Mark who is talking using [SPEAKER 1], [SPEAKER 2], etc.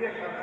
[SPEAKER 1] பெரிய கதை